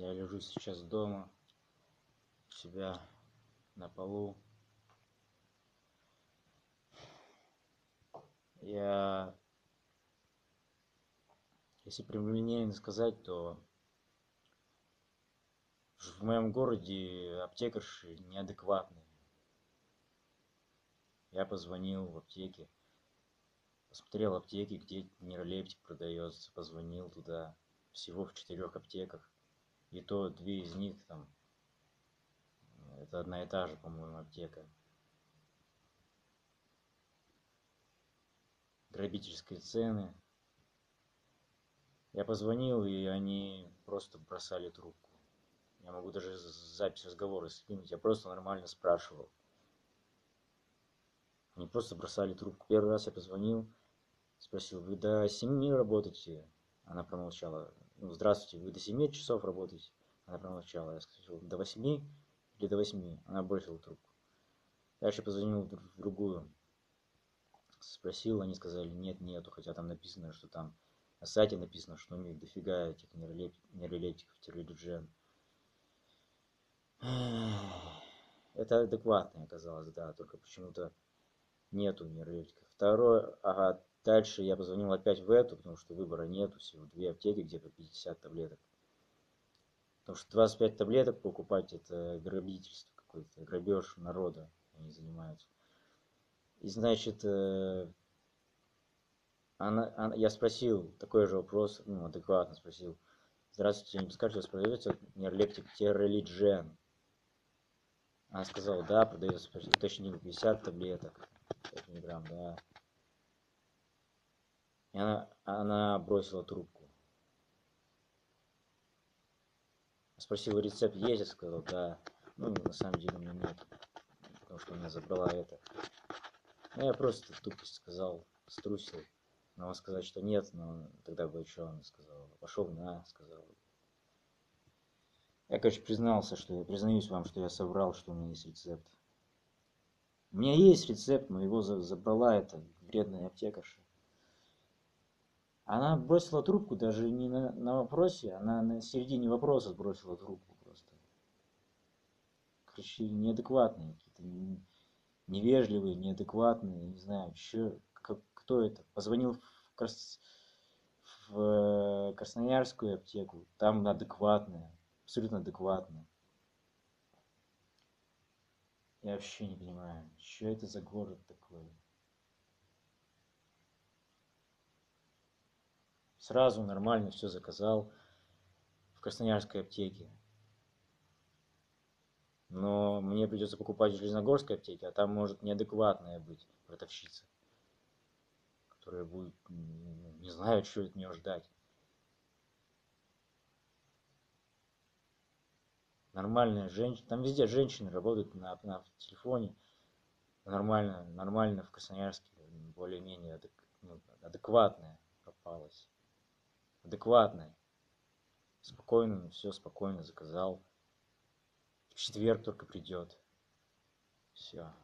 Я лежу сейчас дома, у себя на полу. Я, если прямолинейно сказать, то в моем городе аптекарши неадекватные. Я позвонил в аптеке, посмотрел аптеки, где нейролептик продается, позвонил туда, всего в четырех аптеках. И то две из них там, это одна и та же, по-моему, аптека. Грабительские цены. Я позвонил, и они просто бросали трубку. Я могу даже запись разговора скинуть. Я просто нормально спрашивал. Они просто бросали трубку. Первый раз я позвонил, спросил, вы до 7 работаете? Она промолчала. Ну, здравствуйте, вы до 7 часов работаете? Она промолчала. Я сказал, до 8 или до 8? Она бросила трубку. Дальше позвонил в другую. Спросил, они сказали, нет, нету. Хотя там написано, что там на сайте написано, что у них дофига этих нейролептиков, терлиджен. Это адекватно оказалось, да, только почему-то нету нейролептиков. Второе, ага, дальше я позвонил опять в эту, потому что выбора нету, всего две аптеки, где по 50 таблеток. Потому что 25 таблеток покупать это грабительство какое-то, грабеж народа они занимаются. И значит, э, она, она, я спросил такой же вопрос, ну, адекватно спросил. Здравствуйте, не подскажете, у вас продается нейролептик Террелиджен? Она сказала, да, продается, уточнил, 50 таблеток, 5 миллиграмм, да. И она, она бросила трубку. Спросила, рецепт есть? Я сказал, да. Ну, на самом деле у меня нет, потому что она забрала это. Ну, я просто тупость сказал, струсил. Но сказать, что нет, но тогда бы что она сказала? Пошел на, сказал. Я, короче, признался, что я признаюсь вам, что я соврал, что у меня есть рецепт. У меня есть рецепт, но его забрала эта вредная аптекарша. Она бросила трубку даже не на, на вопросе, она на середине вопроса бросила трубку просто. Короче, неадекватные какие-то, невежливые, неадекватные, не знаю, что, как, кто это. Позвонил в, Крас... в Красноярскую аптеку, там адекватная абсолютно адекватно. Я вообще не понимаю, что это за город такой. Сразу нормально все заказал в Красноярской аптеке. Но мне придется покупать в Железногорской аптеке, а там может неадекватная быть продавщица, которая будет, не знаю, что от нее ждать. нормальная женщина, там везде женщины работают на, на телефоне, нормально, нормально в Красноярске, более-менее адек, ну, попалась, адекватная, спокойно, все спокойно заказал, в четверг только придет, все.